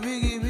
biggie.